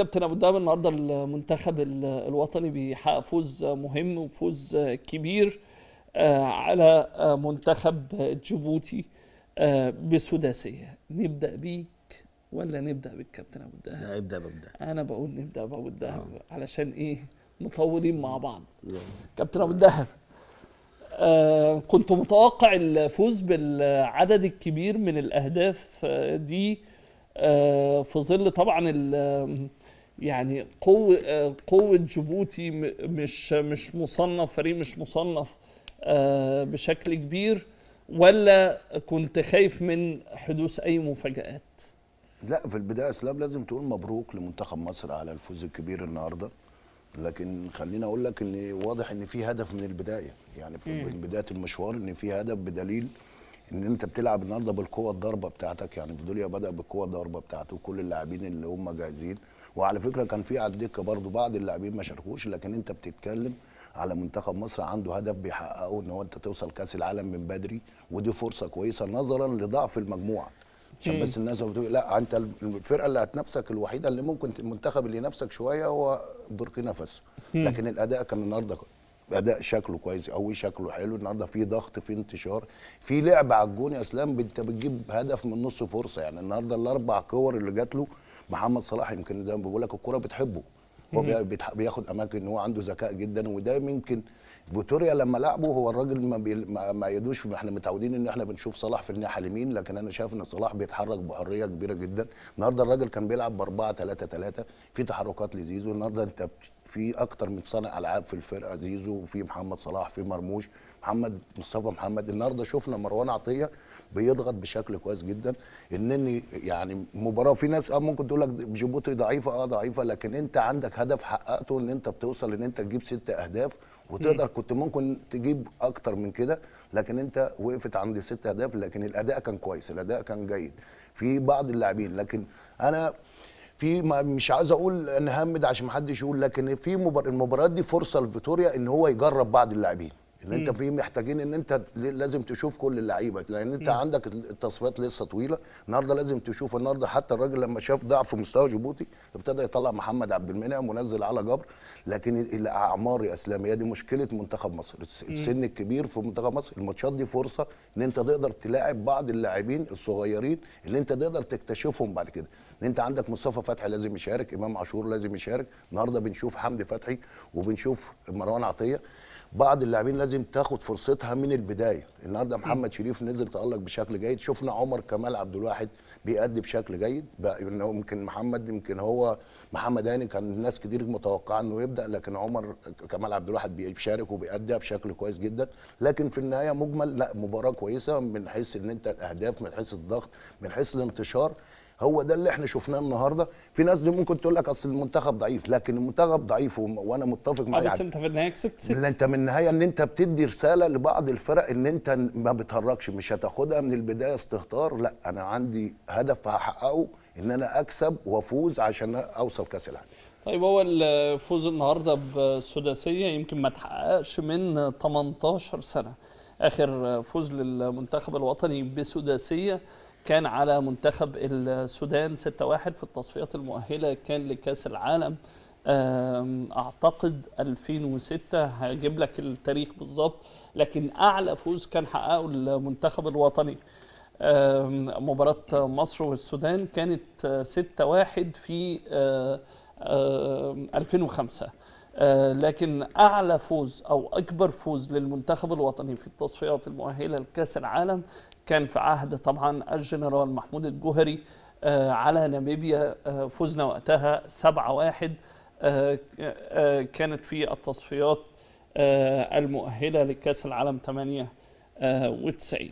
كابتن أبو الدهب النهارده المنتخب ال- الوطني بيحقق فوز مهم وفوز كبير آه، على آه، منتخب جيبوتي آه، بسداسية. نبدأ بيك ولا نبدأ بالكابتن أبو الدهب؟ لا ابدأ ببدا أنا بقول نبدأ بأبو الدهب علشان إيه؟ مطولين مع بعض. كابتن أبو الدهب آه كنت متوقع الفوز بالعدد الكبير من الأهداف دي آه في ظل طبعا يعني قوة قوة جيبوتي مش مش مصنف فريق مش مصنف آه بشكل كبير ولا كنت خايف من حدوث أي مفاجآت؟ لا في البداية إسلام لازم تقول مبروك لمنتخب مصر على الفوز الكبير النهارده. لكن خليني أقول لك إن واضح إن في هدف من البداية. يعني في بداية المشوار إن في هدف بدليل إن أنت بتلعب النهارده بالقوة الضربه بتاعتك يعني فيدوليا بدأ بالقوة الضربه بتاعته كل اللاعبين اللي هم جاهزين. وعلى فكرة كان في على الدكة برضو بعض اللاعبين ما شاركوش لكن أنت بتتكلم على منتخب مصر عنده هدف بيحققه إن هو أنت توصل كأس العالم من بدري ودي فرصة كويسة نظرا لضعف المجموعة. عشان بس الناس بتقول لا أنت الفرقة اللي هتنافسك الوحيدة اللي ممكن المنتخب اللي ينافسك شوية هو بوركينا فاسو. لكن الأداء كان النهارده أداء شكله كويس قوي شكله حلو. النهارده في ضغط في انتشار في لعب على الجون يا اسلام انت بتجيب هدف من نص فرصة. يعني النهارده الأربع كور اللي جات له محمد صلاح يمكن ده بقول لك الكورة بتحبه. هو بياخد أماكن هو عنده ذكاء جدا. وده يمكن فيتوريا لما لعبه هو الراجل ما, بي... ما ما يدوش إحنا متعودين إن إحنا بنشوف صلاح في الناحية اليمين. لكن أنا شايف إن صلاح بيتحرك بحرية كبيرة جدا. النهارده الراجل كان بيلعب ب 4 3 3 في تحركات لزيزو. النهارده أنت في أكتر من صانع ألعاب في الفرقة زيزو وفي محمد صلاح في مرموش محمد مصطفى محمد. النهارده شفنا مروان عطية بيضغط بشكل كويس جدا. إنني يعني مباراة في ناس آه ممكن تقول لك جيبوتي ضعيفة آه ضعيفة لكن أنت عندك هدف حققته إن أنت بتوصل إن أنت تجيب ست أهداف. وتقدر كنت ممكن تجيب أكتر من كده لكن أنت وقفت عند ست أهداف لكن الأداء كان كويس الأداء كان جيد. في بعض اللاعبين لكن أنا في مش عايز أقول نهمد عشان ما حدش يقول لكن في مبار... المباريات دي فرصة لفيتوريا ان هو يجرب بعض اللاعبين. ان انت في محتاجين ان انت لازم تشوف كل اللعيبة. لأن انت عندك التصفيات لسه طويلة. النهارده لازم تشوف النهارده حتى الراجل لما شاف ضعف مستوى جيبوتي ابتدى يطلع محمد عبد المنعم ونزل على جبر. لكن الاعمار يا إسلام هي دي مشكلة منتخب مصر. الس- السن الكبير في منتخب مصر الماتشات دي فرصة إن انت تقدر تلاعب بعض اللاعبين الصغيرين اللي انت تقدر تكتشفهم بعد كده. إن انت عندك مصطفى فتحي لازم يشارك إمام عاشور لازم يشارك. النهارده بنشوف حمدي فتحي وبنشوف مروان عطية. بعض اللاعبين لازم تاخد فرصتها من البداية. النهارده محمد شريف نزل تألق بشكل جيد. شفنا عمر كمال عبد الواحد بيأدي بشكل جيد. يمكن محمد يمكن هو محمد هاني كان ناس كتير متوقعة إنه يبدأ لكن عمر كمال عبد الواحد بيشارك وبيأدي بشكل كويس جدا. لكن في النهاية مجمل لا مباراة كويسة من حيث إن أنت الأهداف من حيث الضغط من حيث الانتشار. هو ده اللي إحنا شفناه النهارده. في ناس دي ممكن تقول لك اصل المنتخب ضعيف لكن المنتخب ضعيف وأنا متفق آه، معاك بس أنت في النهاية كسبت ست أنت من النهاية إن أنت بتدي رسالة لبعض الفرق إن أنت ما بتهرجش مش هتاخدها من البداية استهتار. لا أنا عندي هدف هحققه إن أنا أكسب وأفوز عشان أوصل كأس العالم. طيب هو الفوز النهارده بسداسية يمكن ما تحققش من 18 سنة. آخر فوز للمنتخب الوطني بسداسية. كان على منتخب السودان 6-1 في التصفيات المؤهلة كان لكأس العالم. أعتقد 2006 هجيب لك التاريخ بالظبط لكن أعلى فوز كان حققه المنتخب الوطني. مباراة مصر والسودان كانت آه، 6-1 في آه، آه، 2005 آه، لكن أعلى فوز أو أكبر فوز للمنتخب الوطني في التصفيات المؤهلة لكأس العالم كان في عهد طبعا الجنرال محمود الجوهري آه، على ناميبيا آه، فزنا وقتها 7-1 آه، آه، كانت في التصفيات آه، المؤهلة لكأس العالم 98